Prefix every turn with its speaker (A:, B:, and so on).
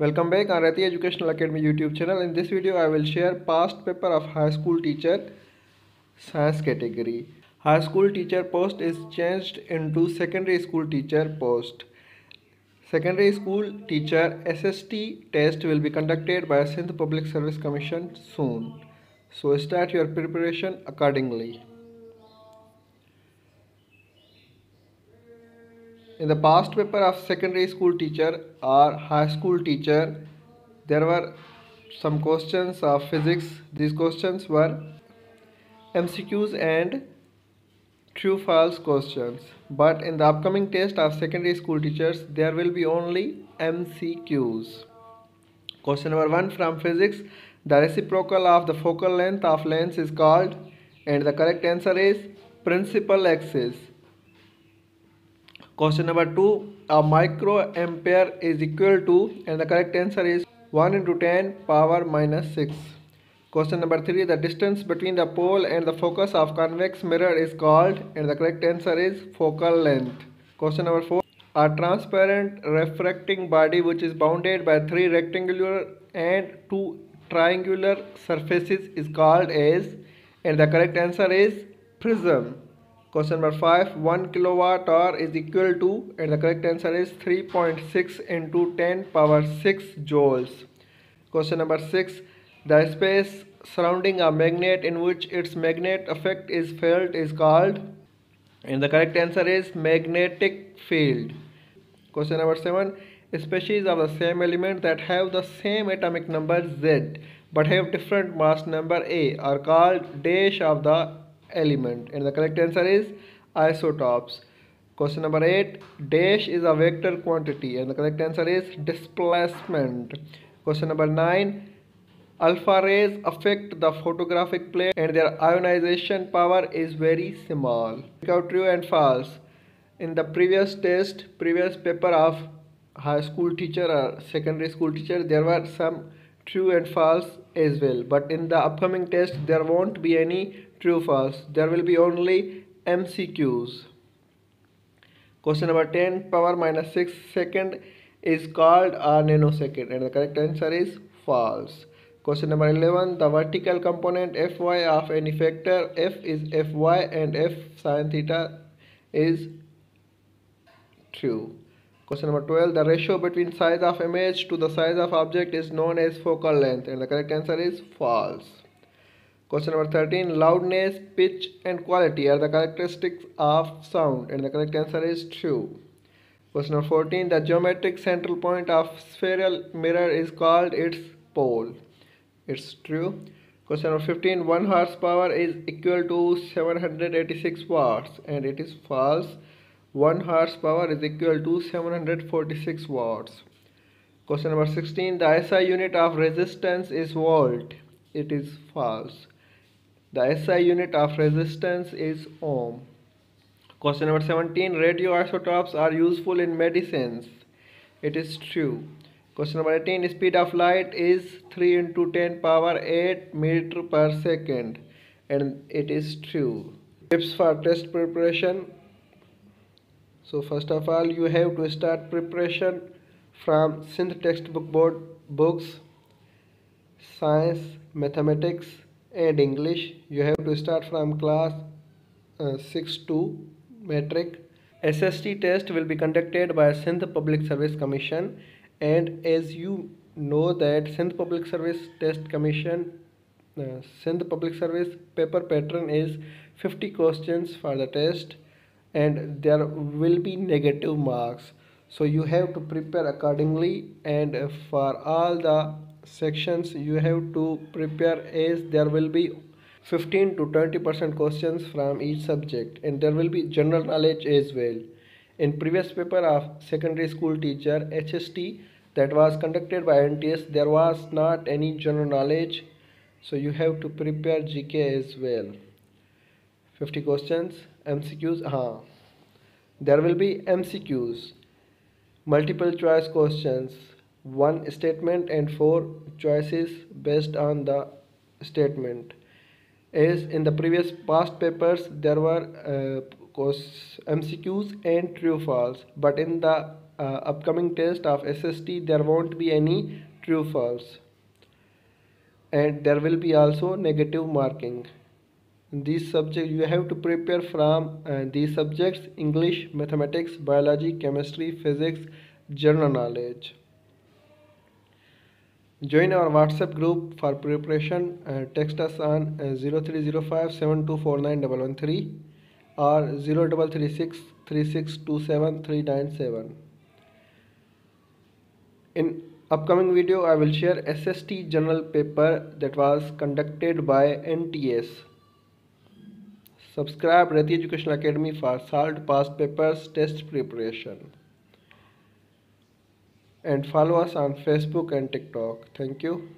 A: Welcome back on Reti Educational Academy YouTube channel. In this video, I will share past paper of high school teacher science category. High school teacher post is changed into secondary school teacher post. Secondary school teacher SST test will be conducted by Sindh Public Service Commission soon. So start your preparation accordingly. In the past paper of secondary school teacher or high school teacher there were some questions of physics. These questions were mcqs and true false questions. But in the upcoming test of secondary school teachers there will be only mcqs question number 1 from physics. The reciprocal of the focal length of lens is called and the correct answer is principal axis Question number 2. A microampere is equal to and the correct answer is 1 into 10 power minus 6. Question number 3. The distance between the pole and the focus of convex mirror is called and the correct answer is focal length. Question number 4. A transparent refracting body which is bounded by three rectangular and two triangular surfaces is called as and the correct answer is prism. Question number 5. 1 kilowatt hour is equal to and the correct answer is 3.6 into 10 power 6 joules. Question number 6. The space surrounding a magnet in which its magnet effect is felt is called and the correct answer is magnetic field. Question number 7. Species of the same element that have the same atomic number Z but have different mass number A are called dash of the element. And the correct answer is isotopes. Question number 8 dash is a vector quantity. And the correct answer is displacement. Question number 9 alpha rays affect the photographic plate and their ionization power is very small. Out true and false. In the previous test previous paper of high school teacher or secondary school teacher there were some true and false as well. But in the upcoming test there won't be any true false there will be only mcqs question number 10 power minus 6 second is called a nanosecond and the correct answer is false question number 11 the vertical component fy of any factor f is fy and f sine theta is true Question number 12. The ratio between size of image to the size of object is known as focal length and the correct answer is false. Question number 13. Loudness, pitch and quality are the characteristics of sound and the correct answer is true. Question number 14. The geometric central point of spherical mirror is called its pole. It's true. Question number 15. 1 horsepower is equal to 786 watts and it is false. 1 horsepower is equal to 746 watts. Question number 16. The SI unit of resistance is volt. It is false. The SI unit of resistance is ohm. Question number 17. Radioisotopes are useful in medicines. It is true. Question number 18. Speed of light is 3 into 10 power 8 meter per second. And it is true. Tips for test preparation so first of all you have to start preparation from Sindh textbook board books science mathematics and English you have to start from class uh, 6 to matric SST test will be conducted by Sindh Public Service Commission. And as you know that Sindh Public Service Test Commission uh, Sindh Public Service paper pattern is 50 questions for the test. And there will be negative marks. So you have to prepare accordingly. And for all the sections you have to prepare as there will be 15 to 20 percent questions from each subject and there will be general knowledge as well. In previous paper of secondary school teacher HST that was conducted by NTS there was not any general knowledge. So you have to prepare GK as well. 50 questions MCQs हाँ there will be MCQs multiple choice questions one statement and four choices based on the statement. As in the previous past papers there were uh, MCQs and true false. But in the uh, upcoming test of SST there won't be any true false. And there will be also negative marking. These subjects you have to prepare from uh, these subjects english mathematics biology chemistry physics general knowledge join our whatsapp group for preparation uh, text us on uh, 0305 7249113 or 0336 3627 397 in upcoming video I will share SST journal paper that was conducted by NTS. Subscribe Rati Educational Academy for solved past papers test preparation. And follow us on Facebook and TikTok. Thank you.